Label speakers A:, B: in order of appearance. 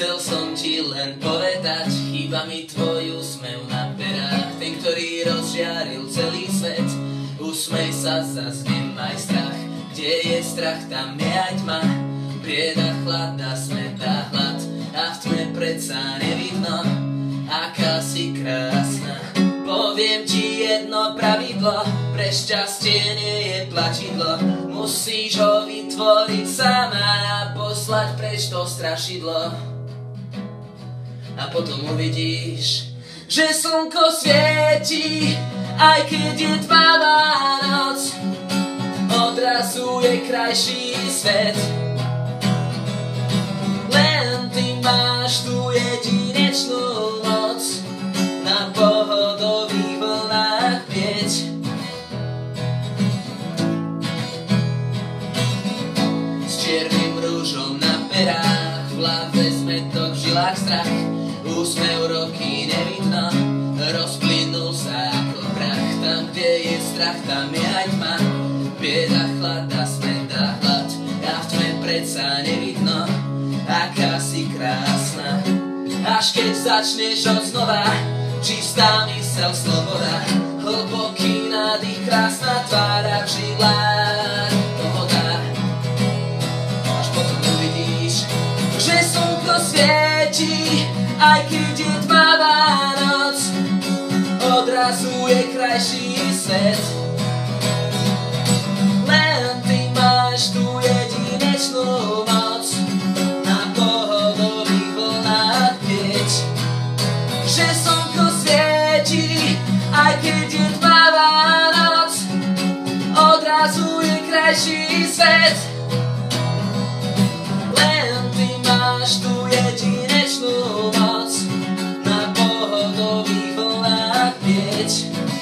A: Chcel som ti len povedať, chýba mi tvoj úsmev na perách, ten, ktorý rozžiaril celý svet. Usmej sa, zas nemaj strach, kde je strach, tam je aj tma. Prieda chladná, smetá hlad a v tme predsa nevidno, aká si krásna. Poviem ti jedno pravidlo, pre šťastie nie je plačidlo. Musíš ho vytvoriť sama a poslať preč to strašidlo. A potom uvidíš, že slnko svieti, aj keď je tmavá noc. Odrazu je krajší svet. Len ty máš tú jedinečnú moc na pohodových vlnách vieť. S čiernym rúžom na perách, v hlave zmetok, v žilách strach, úsmev roky nevidno, rozplynul sa ako prach. Tam, kde je strach, tam je aj tma, bieda, chlada, smeta, hlad, a v tme predsa nevidno, aká si krásna. Až keď začneš od znova, čistá mysel, sloboda, hlboký nádych, krásna tvára v aj keď je tmavá noc, odrazu je krajší svet. Len ty máš tú jedinečnú moc na pohodových vlnách vieť, že slnko svieti, aj keď je tmavá noc, odrazu je krajší svet. Peace.